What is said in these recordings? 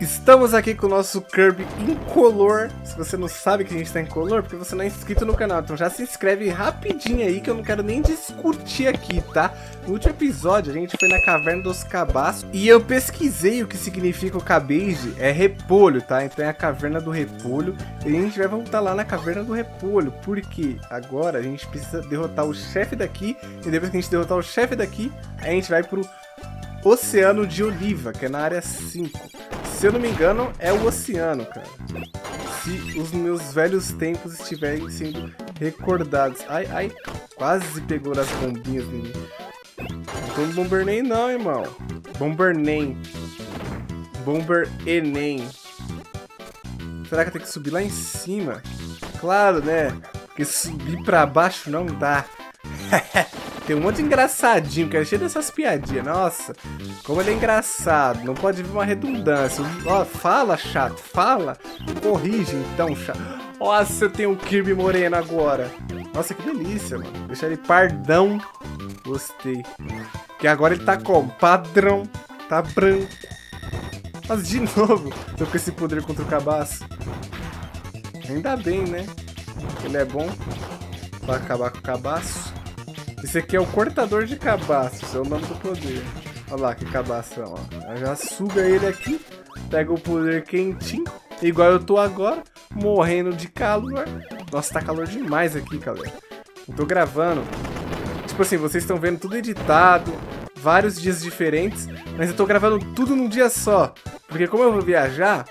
Estamos aqui com o nosso Kirby incolor. Se você não sabe que a gente está incolor, porque você não é inscrito no canal. Então já se inscreve rapidinho aí que eu não quero nem discutir aqui, tá? No último episódio a gente foi na Caverna dos Cabaços e eu pesquisei o que significa o cabeje. É repolho, tá? Então é a Caverna do Repolho. E a gente vai voltar lá na Caverna do Repolho. Porque agora a gente precisa derrotar o chefe daqui. E depois que a gente derrotar o chefe daqui, a gente vai pro Oceano de Oliva, que é na área 5. Se eu não me engano, é o oceano, cara. Se os meus velhos tempos estiverem sendo recordados. Ai, ai, quase pegou as bombinhas em mim. Não tô no Bomber Nem não, irmão. Bomber Nem. Bomber Enem. Será que eu tenho que subir lá em cima? Claro, né? Porque subir pra baixo não dá. Tem um monte de engraçadinho, que é cheio dessas piadinhas. Nossa, como ele é engraçado. Não pode vir uma redundância. Ó, fala, chato, fala. Corrige, então, chato. Nossa, eu tenho um Kirby moreno agora. Nossa, que delícia, mano. Deixar ele pardão. Gostei. Que agora ele tá como? Padrão. Tá branco. Mas de novo, tô com esse poder contra o cabaço. Ainda bem, né? Ele é bom pra acabar com o cabaço. Esse aqui é o cortador de cabaços, é o nome do poder. Olha lá que cabação, ó. Já suga ele aqui, pega o poder quentinho, igual eu tô agora, morrendo de calor. Nossa, tá calor demais aqui, galera. Eu tô gravando. Tipo assim, vocês estão vendo tudo editado, vários dias diferentes, mas eu tô gravando tudo num dia só. Porque como eu vou viajar,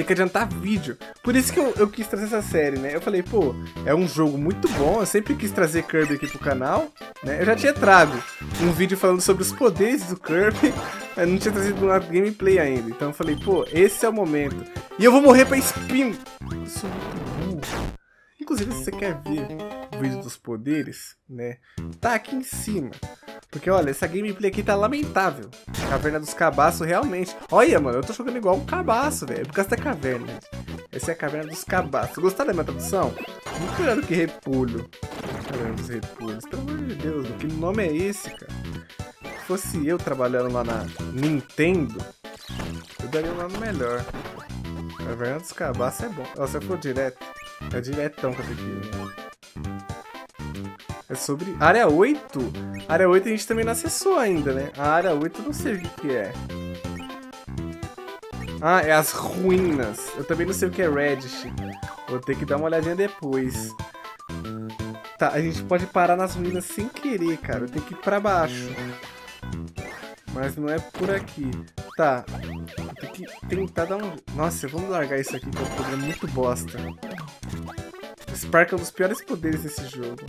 tem que adiantar vídeo. Por isso que eu, eu, quis trazer essa série, né? Eu falei, pô, é um jogo muito bom, eu sempre quis trazer Kirby aqui pro canal, né? Eu já tinha trago um vídeo falando sobre os poderes do Kirby, mas não tinha trazido uma gameplay ainda. Então eu falei, pô, esse é o momento. E eu vou morrer pra Spin. Eu sou muito burro. Inclusive, se você quer ver o vídeo dos poderes, né? Tá aqui em cima. Porque, olha, essa gameplay aqui tá lamentável. Caverna dos Cabaços, realmente. Olha, mano, eu tô jogando igual um cabaço, velho. Por causa da caverna. Essa é a Caverna dos Cabaços. Gostaram da minha tradução? Do que repolho. Caverna dos Repolhos. Pelo amor de Deus, que nome é esse, cara? Se fosse eu trabalhando lá na Nintendo, eu daria um nome melhor. Caverna dos Cabaços é bom. Ó, se eu for direto, é diretão que eu tenho que ir, né? Sobre... Área 8? Área 8 a gente também não acessou ainda, né? A área 8 eu não sei o que, é. Ah, é as ruínas. Eu também não sei o que é Reddit. Vou ter que dar uma olhadinha depois. Tá, a gente pode parar nas ruínas sem querer, cara. Eu tenho que ir pra baixo. Mas não é por aqui. Tá. Tem que tentar dar um... Nossa, vamos largar isso aqui, que é um problema muito bosta. Spark é um dos piores poderes desse jogo.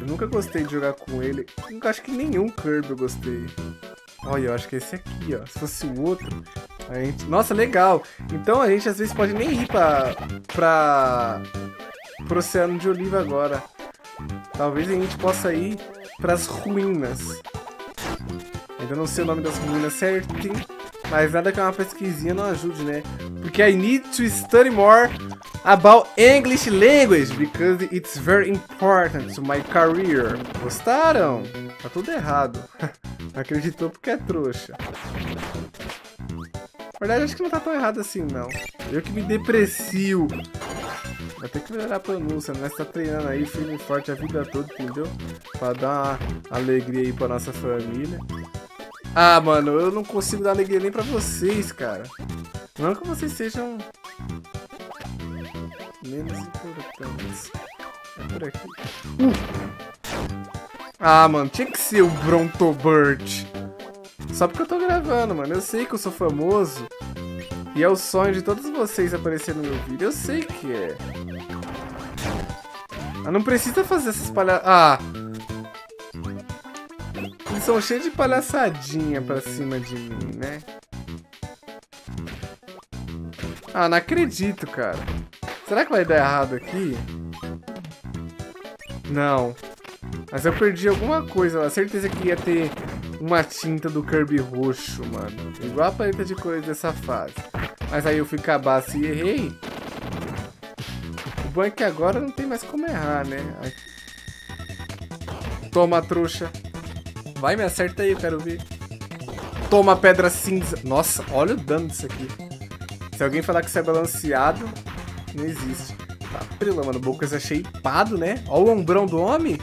Eu nunca gostei de jogar com ele. Nunca acho que nenhum Kirby eu gostei. Olha, eu acho que é esse aqui, ó. Se fosse o outro, a gente... Nossa, legal. Então a gente às vezes pode nem ir pra... pra... pro Oceano de Oliva agora. Talvez a gente possa ir pras ruínas. Ainda não sei o nome das ruínas certinho. Mas nada que uma pesquisinha não ajude, né? Porque I need to study more about English language because it's very important to my career. Gostaram? Tá tudo errado. Acreditou porque é trouxa. Na verdade, acho que não tá tão errado assim, não. Eu que me deprecio. Vai ter que melhorar a pronúncia, né? Você tá treinando aí firme e forte a vida toda, entendeu? Pra dar uma alegria aí pra nossa família. Ah, mano, eu não consigo dar alegria nem pra vocês, cara. Não que vocês sejam... Menos importantes. É por aqui. Uh! Ah, mano, tinha que ser o Brontobert. Só porque eu tô gravando, mano. Eu sei que eu sou famoso. E é o sonho de todos vocês aparecer no meu vídeo. Eu sei que é. Mas não precisa fazer essas palhaçadas. Ah! Eles são cheios de palhaçadinha pra cima de mim, né? Ah, não acredito, cara. Será que vai dar errado aqui? Não. Mas eu perdi alguma coisa lá. Certeza que ia ter uma tinta do Kirby roxo, mano. Igual a paleta de cores dessa fase. Mas aí eu fui cabaço e errei. O bom é que agora não tem mais como errar, né? Toma, trouxa. Vai, me acerta aí, eu quero ver. Toma pedra cinza. Nossa, olha o dano disso aqui. Se alguém falar que isso é balanceado, não existe. Tá, prila, mano. Bonkers é shapeado, né? Olha o ombrão do homem.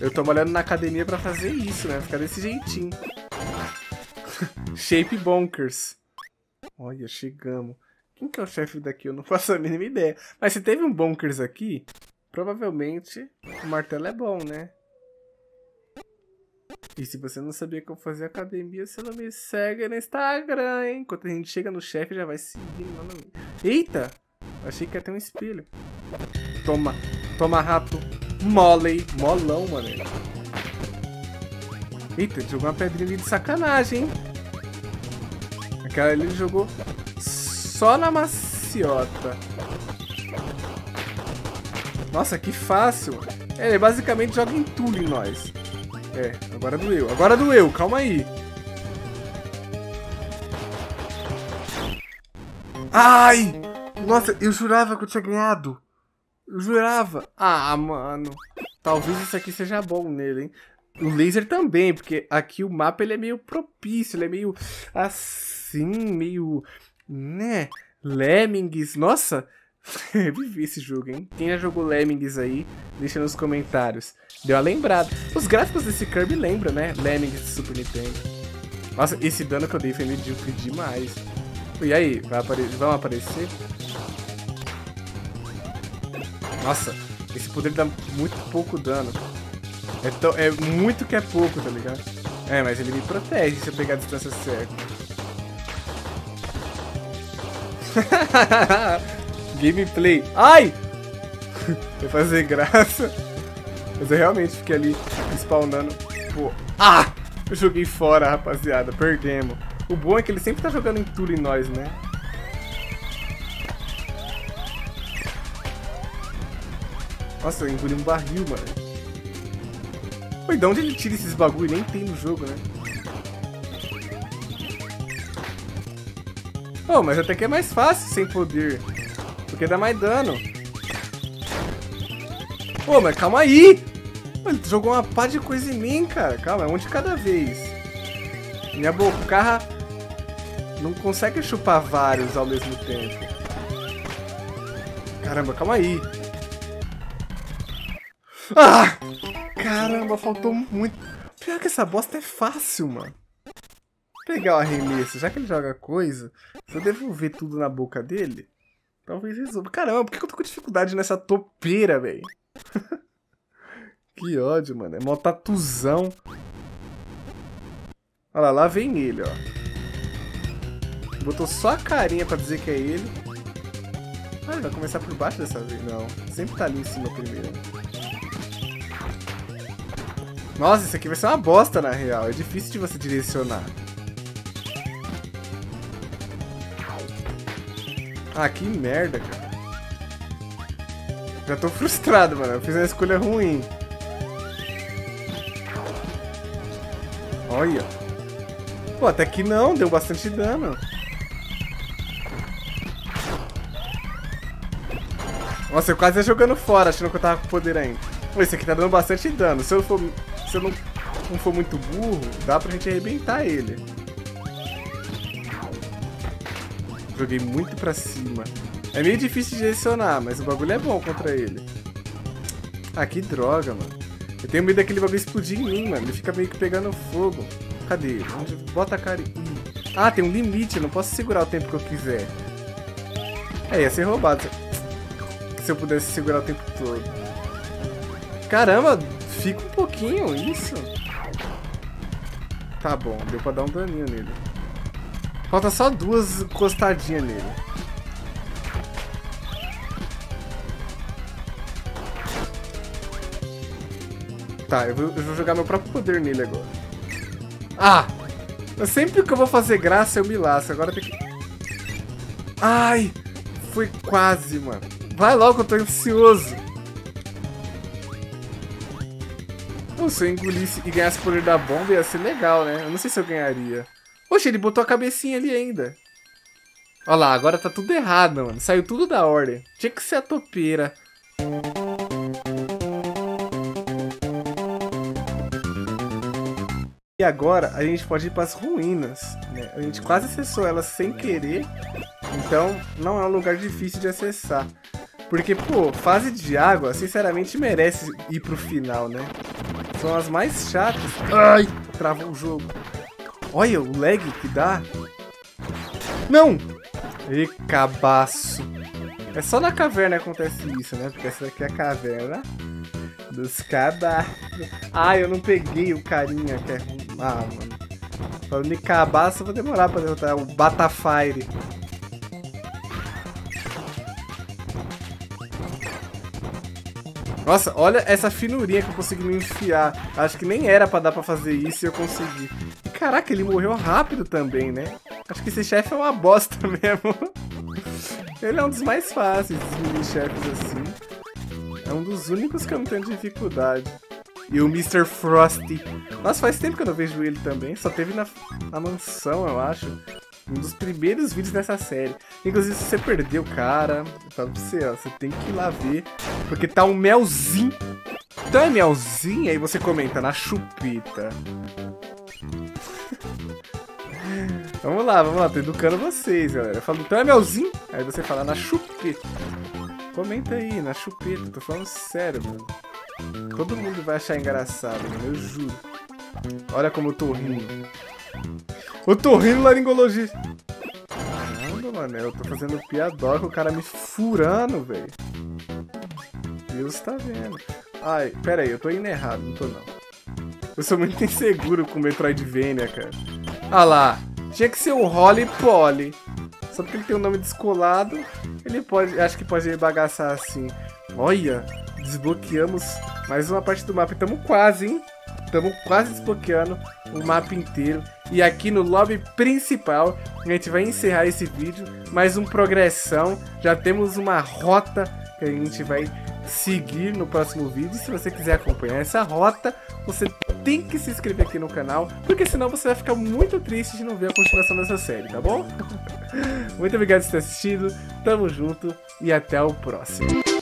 Eu tô malhando na academia pra fazer isso, né? Ficar desse jeitinho. Shape Bonkers. Olha, chegamos. Quem que é o chefe daqui? Eu não faço a mínima ideia. Mas se teve um Bonkers aqui, provavelmente o martelo é bom, né? E se você não sabia que eu fazia academia, você não me segue no Instagram, hein? Enquanto a gente chega no chefe, já vai seguir. Eita! Achei que ia ter um espelho. Toma, toma rato. Mole. Molão, mano. Eita, jogou uma pedrinha ali de sacanagem, hein? Aquela ali ele jogou só na maciota. Nossa, que fácil. É, ele basicamente joga em tudo em nós. É, agora doeu. Agora doeu, calma aí. Ai! Nossa, eu jurava que eu tinha ganhado. Eu jurava. Ah, mano. Talvez isso aqui seja bom nele, hein? O laser também, porque aqui o mapa ele é meio propício, ele é meio assim, meio, né? Lemmings. Nossa, Revivi esse jogo, hein? Quem já jogou Lemmings aí, deixa nos comentários. Deu uma lembrada. Os gráficos desse Kirby lembram, né? Lemmings de Super Nintendo. Nossa, esse dano que eu dei foi medíocre demais. E aí, vai apare vão aparecer? Nossa, esse poder dá muito pouco dano. É, é muito que é pouco, tá ligado? É, mas ele me protege se eu pegar a distância certa. Gameplay. Ai! Vai fazer graça. Mas eu realmente fiquei ali spawnando. Pô. Ah! Eu joguei fora, rapaziada. Perdemos. O bom é que ele sempre tá jogando em tudo em nós, né? Nossa, eu engoli um barril, mano. Pô, de onde ele tira esses bagulho? Nem tem no jogo, né? Oh, mas até que é mais fácil sem poder. Porque dá mais dano. Pô, mas calma aí! Ele jogou uma pá de coisa em mim, cara. Calma, é um de cada vez. Minha boca não consegue chupar vários ao mesmo tempo. Caramba, calma aí. Ah! Caramba, faltou muito. Pior que essa bosta é fácil, mano. Vou pegar o arremesso, já que ele joga coisa, se eu devolver tudo na boca dele, Talvez resolva. Caramba, por que eu tô com dificuldade nessa topeira, velho? que ódio, mano. É mó tatuzão. Olha lá, lá vem ele, ó. Botou só a carinha pra dizer que é ele. Ah, ele vai começar por baixo dessa vez. Não, sempre tá ali em cima primeiro. Nossa, isso aqui vai ser uma bosta, na real. É difícil de você direcionar. Ah, que merda, cara. Já tô frustrado, mano. Eu fiz uma escolha ruim. Olha. Pô, até que não. Deu bastante dano. Nossa, eu quase ia jogando fora, achando que eu tava com poder ainda. Pô, esse aqui tá dando bastante dano. Se eu, for, se eu não, não for muito burro, dá pra gente arrebentar ele. Joguei muito pra cima. É meio difícil de direcionar, mas o bagulho é bom contra ele. Ah, que droga, mano. Eu tenho medo daquele bagulho explodir em mim, mano. Ele fica meio que pegando fogo. Cadê? Onde... Bota a cara e... Ah, tem um limite. Eu não posso segurar o tempo que eu quiser. É, ia ser roubado. Se eu pudesse segurar o tempo todo. Caramba, fica um pouquinho, isso. Tá bom, deu pra dar um daninho nele. Falta só duas encostadinhas nele. Tá, eu vou, eu vou, jogar meu próprio poder nele agora. Ah! Sempre que eu vou fazer graça, eu me laço. Agora tem que... Ai! Foi quase, mano. Vai logo, eu tô ansioso. se eu engolisse e ganhasse o poder da bomba, ia ser legal, né? Eu não sei se eu ganharia. Poxa, ele botou a cabecinha ali ainda. Olha lá, agora tá tudo errado, mano. Saiu tudo da ordem. Tinha que ser a topeira. E agora a gente pode ir para as ruínas, né? A gente quase acessou elas sem querer, então não é um lugar difícil de acessar. Porque, pô, fase de água, sinceramente, merece ir pro final, né? São as mais chatas. Ai, travou o jogo. Olha o lag que dá. Não! E cabaço. É só na caverna que acontece isso, né? Porque essa daqui é a caverna dos cabaços. Ah, eu não peguei o carinha que é... Ah, mano. Falando de cabaço, eu vou demorar pra derrotar o Batafire. Nossa, olha essa finurinha que eu consegui me enfiar. Acho que nem era pra dar pra fazer isso e eu consegui. Caraca, ele morreu rápido também, né? Acho que esse chefe é uma bosta mesmo. ele é um dos mais fáceis, dos mini-chefes assim. É um dos únicos que eu não tenho dificuldade. E o Mr. Frosty. Nossa, faz tempo que eu não vejo ele também. Só teve na, na mansão, eu acho. Um dos primeiros vídeos dessa série. Inclusive, se você perdeu, cara, pra você, ó, você tem que ir lá ver. Porque tá um melzinho. Então é melzinho? Aí você comenta na chupeta. vamos lá, vamos lá, tô educando vocês, galera. Eu falo, então é melzinho? Aí você fala na chupeta. Comenta aí, na chupeta, tô falando sério, mano. Todo mundo vai achar engraçado, mano, eu juro. Olha como eu tô rindo. Eu rindo laringologista. Caramba, mano, eu tô fazendo piadoca, o cara me furando, velho. Deus tá vendo. Ai, pera aí, eu tô indo errado, não tô não. Eu sou muito inseguro com o Metroidvania, cara. Ah lá, tinha que ser o Holly Polly. Só porque ele tem um nome descolado, ele pode, acho que pode bagaçar assim. Olha, desbloqueamos mais uma parte do mapa. Estamos quase, hein? Estamos quase desbloqueando o mapa inteiro. E aqui no lobby principal, a gente vai encerrar esse vídeo. Mais um progressão. Já temos uma rota que a gente vai seguir no próximo vídeo. Se você quiser acompanhar essa rota, você tem que se inscrever aqui no canal, porque senão você vai ficar muito triste de não ver a continuação dessa série, tá bom? muito obrigado por ter assistido, tamo junto e até o próximo.